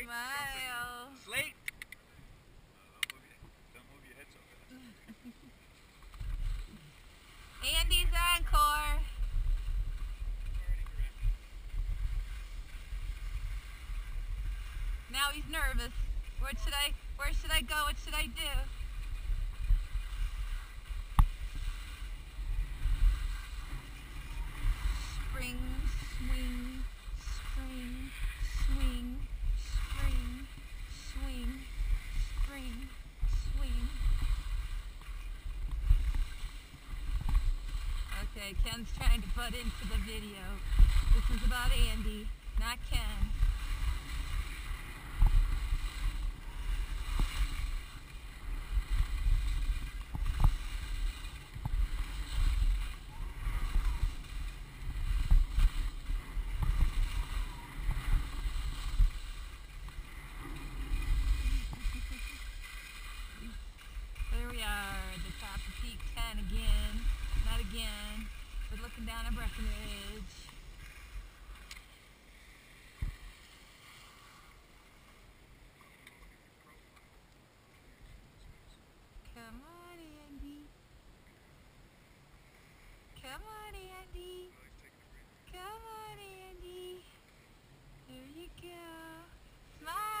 Slate. Smile. Slate. Don't move, your, don't move your head so fast. Andy's encore. Now he's nervous. What should I, where should I go? What should I do? Ken's trying to butt into the video. This is about Andy, not Ken. There we are, at the top of Peak 10 again. Not again, but looking down at Breckenridge. Come on, Andy. Come on, Andy. Come on, Andy. There you go. Smile.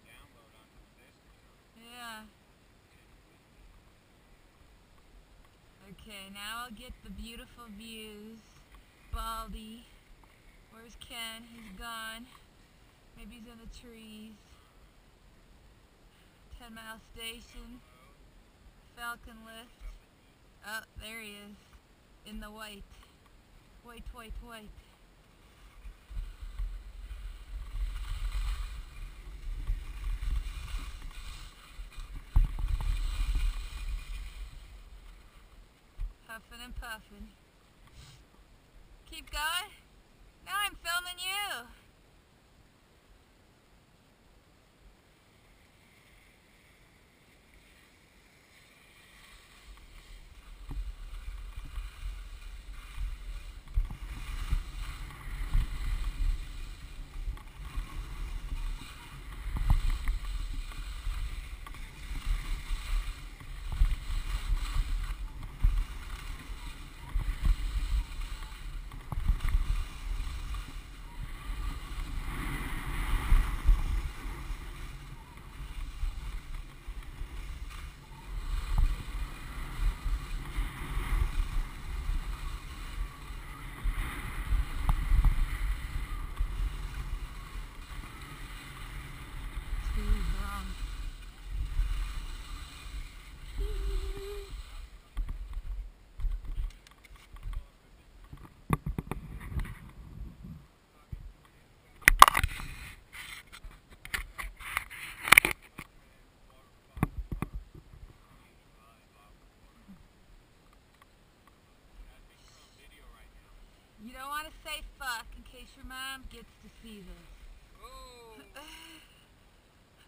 disk or something. Yeah. Okay, now I'll get the beautiful views. Baldy. Where's Ken? He's gone. Maybe he's in the trees. Ten Mile Station. Falcon Lift. Oh, there he is. In the white. White, white, white. Huffing and puffing. Keep going. Now I'm filming you. You don't want to say fuck in case your mom gets to see this. Oh!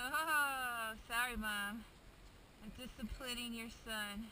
Oh, sorry, Mom. I'm disciplining your son.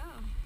Go.